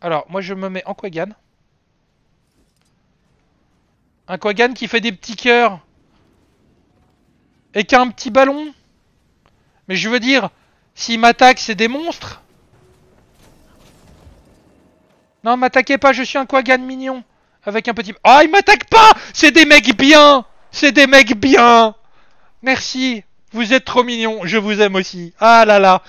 Alors, moi je me mets en Quagan. Un Quagan qui fait des petits cœurs. Et qui a un petit ballon. Mais je veux dire, s'il m'attaque, c'est des monstres. Non, m'attaquez pas, je suis un Quagan mignon. Avec un petit... Ah, il m'attaque pas C'est des mecs bien C'est des mecs bien Merci Vous êtes trop mignons, je vous aime aussi. Ah là là